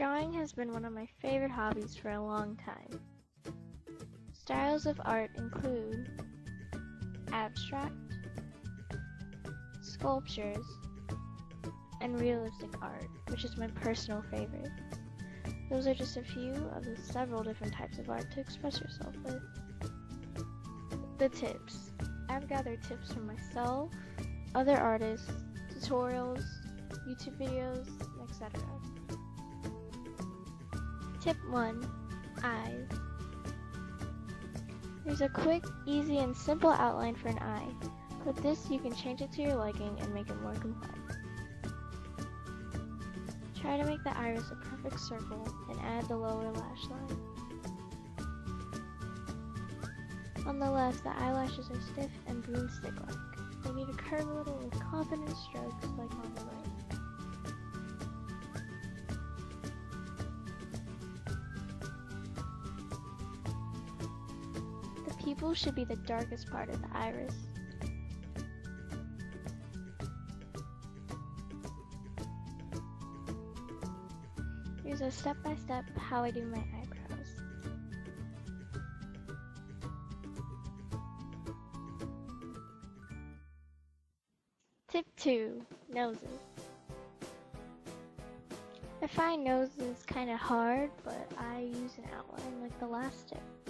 Drawing has been one of my favorite hobbies for a long time. Styles of art include abstract, sculptures, and realistic art, which is my personal favorite. Those are just a few of the several different types of art to express yourself with. The tips. I've gathered tips from myself, other artists, tutorials, YouTube videos, etc. Tip 1. Eyes. There's a quick, easy, and simple outline for an eye. With this, you can change it to your liking and make it more complex. Try to make the iris a perfect circle and add the lower lash line. On the left, the eyelashes are stiff and broomstick-like. They need to curve a little with confident strokes like on the right. Pupil should be the darkest part of the iris. Here's a step-by-step how I do my eyebrows. Tip 2. Noses. I find noses kind of hard, but I use an outline like the last tip.